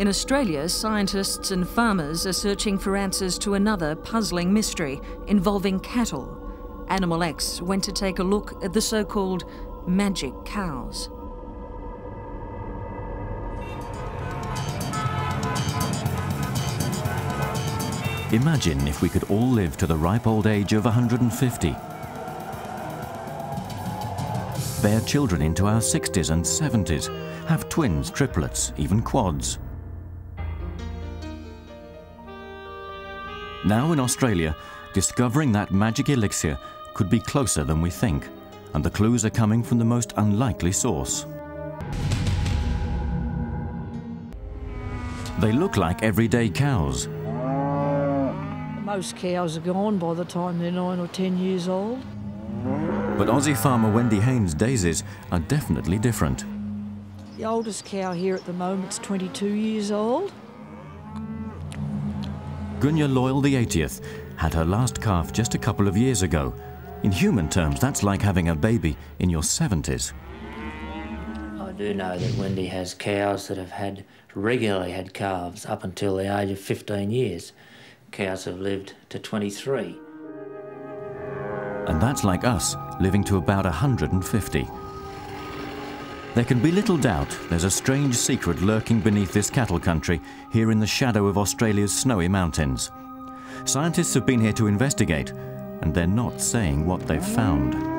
In Australia, scientists and farmers are searching for answers to another puzzling mystery involving cattle. Animal X went to take a look at the so-called magic cows. Imagine if we could all live to the ripe old age of 150. Bear children into our 60s and 70s, have twins, triplets, even quads. Now in Australia, discovering that magic elixir could be closer than we think, and the clues are coming from the most unlikely source. They look like everyday cows, most cows are gone by the time they're nine or ten years old. But Aussie farmer Wendy Haynes' daisies are definitely different. The oldest cow here at the moment's 22 years old. Gunya Loyal the 80th had her last calf just a couple of years ago. In human terms, that's like having a baby in your 70s. I do know that Wendy has cows that have had regularly had calves up until the age of 15 years cows have lived to 23. And that's like us, living to about 150. There can be little doubt there's a strange secret lurking beneath this cattle country here in the shadow of Australia's snowy mountains. Scientists have been here to investigate, and they're not saying what they've found.